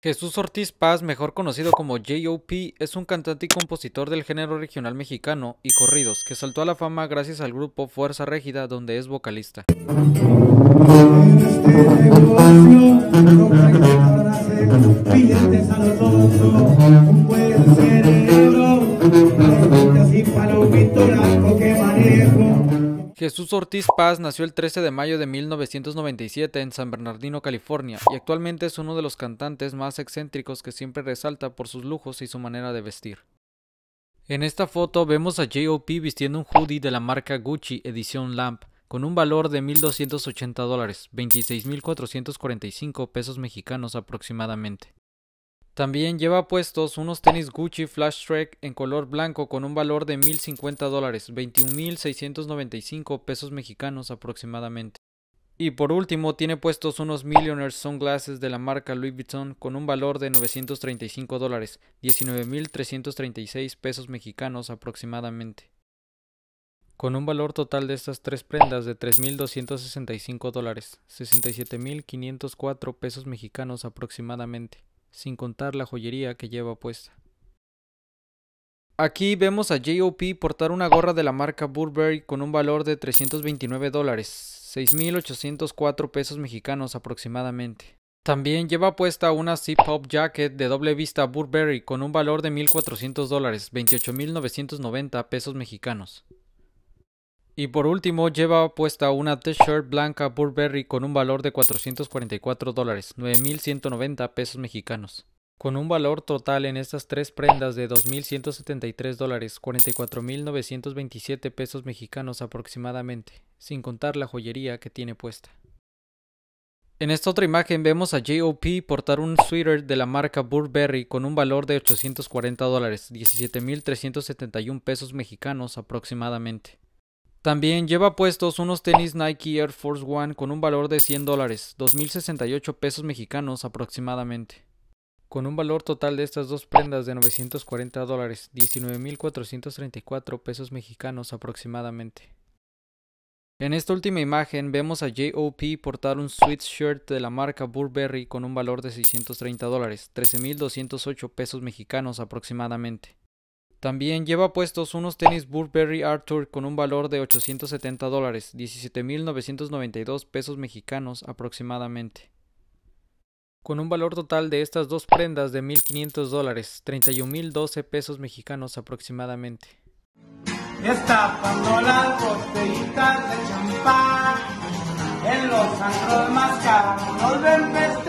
Jesús Ortiz Paz, mejor conocido como J.O.P., es un cantante y compositor del género regional mexicano y corridos, que saltó a la fama gracias al grupo Fuerza Régida, donde es vocalista. Jesús Ortiz Paz nació el 13 de mayo de 1997 en San Bernardino, California, y actualmente es uno de los cantantes más excéntricos que siempre resalta por sus lujos y su manera de vestir. En esta foto vemos a J.O.P. vistiendo un hoodie de la marca Gucci edición Lamp, con un valor de 1.280 dólares, 26.445 pesos mexicanos aproximadamente. También lleva puestos unos tenis Gucci Flash Trek en color blanco con un valor de 1.050 dólares, 21.695 pesos mexicanos aproximadamente. Y por último tiene puestos unos Millionaire Sunglasses de la marca Louis Vuitton con un valor de 935 dólares, 19.336 pesos mexicanos aproximadamente. Con un valor total de estas tres prendas de 3.265 dólares, 67.504 pesos mexicanos aproximadamente sin contar la joyería que lleva puesta. Aquí vemos a J.O.P. portar una gorra de la marca Burberry con un valor de 329 dólares, 6.804 pesos mexicanos aproximadamente. También lleva puesta una Zip Hop Jacket de doble vista Burberry con un valor de 1.400 dólares, 28.990 pesos mexicanos. Y por último, lleva puesta una t-shirt blanca Burberry con un valor de 444 dólares, 9.190 pesos mexicanos. Con un valor total en estas tres prendas de 2.173 dólares, 44.927 pesos mexicanos aproximadamente, sin contar la joyería que tiene puesta. En esta otra imagen vemos a J.O.P. portar un sweater de la marca Burberry con un valor de 840 dólares, 17.371 pesos mexicanos aproximadamente. También lleva puestos unos tenis Nike Air Force One con un valor de 100 dólares, 2.068 pesos mexicanos aproximadamente. Con un valor total de estas dos prendas de 940 dólares, 19.434 pesos mexicanos aproximadamente. En esta última imagen vemos a J.O.P. portar un sweatshirt de la marca Burberry con un valor de 630 dólares, 13.208 pesos mexicanos aproximadamente. También lleva puestos unos tenis Burberry Arthur con un valor de 870 dólares, 17.992 pesos mexicanos aproximadamente. Con un valor total de estas dos prendas de 1.500 dólares, 31.012 pesos mexicanos aproximadamente. Destapando las botellitas de champán, en los más caros